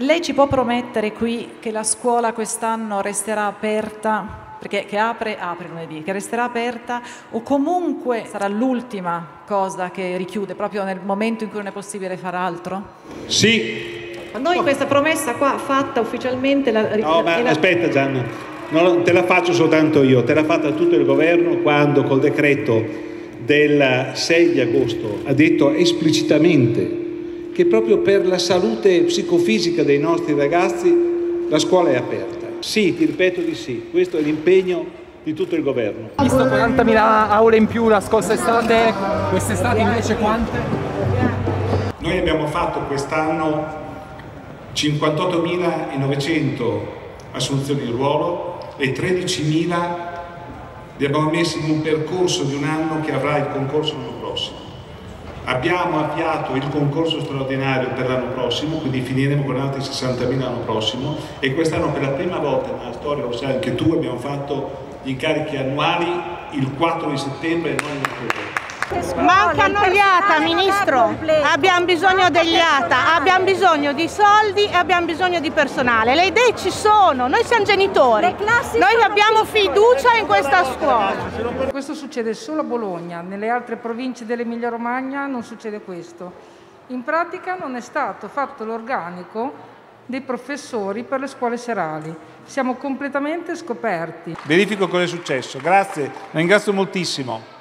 lei ci può promettere qui che la scuola quest'anno resterà aperta? Perché che apre, apre lunedì, che resterà aperta o comunque sarà l'ultima cosa che richiude proprio nel momento in cui non è possibile fare altro? Sì. Ma noi questa promessa qua fatta ufficialmente la No, ma la- aspetta Gianna, non te la faccio soltanto io, te l'ha fatta tutto il governo quando col decreto del 6 di agosto ha detto esplicitamente che proprio per la salute psicofisica dei nostri ragazzi la scuola è aperta. Sì, ti ripeto di sì, questo è l'impegno di tutto il governo. visto 40.000 aule in più la scorsa estate, quest'estate invece quante? Noi abbiamo fatto quest'anno 58.900 assunzioni di ruolo e 13.000 li abbiamo messi in un percorso di un anno che avrà il concorso l'anno prossimo. Abbiamo avviato il concorso straordinario per l'anno prossimo, quindi finiremo con altri 60.000 l'anno prossimo e quest'anno per la prima volta nella storia, lo sai anche tu, abbiamo fatto gli incarichi annuali il 4 di settembre e non in ottobre. Mancano gli ATA, Ministro. Abbiamo bisogno degli ATA, abbiamo bisogno di soldi e abbiamo bisogno di personale. Le idee ci sono, noi siamo genitori. Noi abbiamo fiducia in questa scuola. Questo succede solo a Bologna, nelle altre province dell'Emilia Romagna non succede questo. In pratica non è stato fatto l'organico dei professori per le scuole serali. Siamo completamente scoperti. Verifico cosa è successo, grazie, ringrazio moltissimo.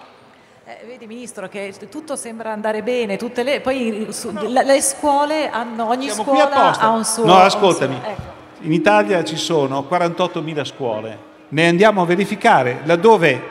Eh, vedi Ministro che tutto sembra andare bene, tutte le, poi su- la- le scuole hanno, ogni Siamo scuola ha un suo... No, ascoltami. suo- ecco. In Italia ci sono 48.000 scuole, ne andiamo a verificare laddove,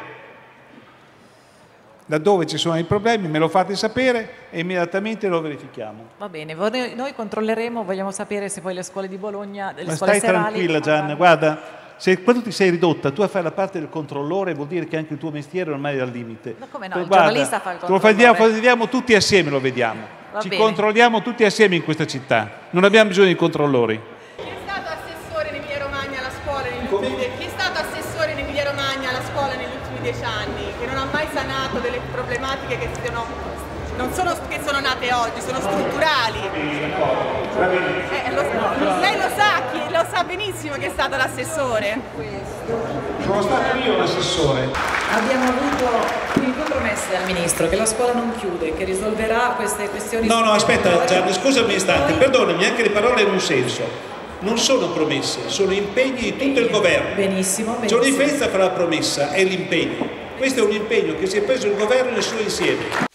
laddove ci sono i problemi, me lo fate sapere e immediatamente lo verifichiamo. Va bene, noi controlleremo, vogliamo sapere se poi le scuole di Bologna, le Ma scuole stai serali... tranquilla Gianna, guarda, se quando ti sei ridotta tu a fare la parte del controllore vuol dire che anche il tuo mestiere ormai è al limite. Ma come no, Poi il guarda, giornalista fa il Lo vediamo, controllore. vediamo tutti assieme, lo vediamo. Va Ci bene. controlliamo tutti assieme in questa città, non abbiamo bisogno di controllori. Chi è stato assessore in Emilia Romagna alla scuola negli ultimi die- Chi è stato assessore in Emilia Romagna alla scuola negli ultimi dieci anni? Che non ha mai sanato delle problematiche che sono, non sono, che sono nate oggi, sono strutturali. Eh, lo- lo sa, benissimo che è stato l'assessore. Sono stato io l'assessore. Abbiamo avuto due promesse dal Ministro, che la scuola non chiude, che risolverà queste questioni... No, no, aspetta Gianni, scusami un istante, perdonami, anche le parole hanno un senso. Non sono promesse, sono impegni di tutto il governo. Benissimo, C'è una benissimo. differenza fra la promessa e l'impegno. Questo è un impegno che si è preso il governo nel suo insieme.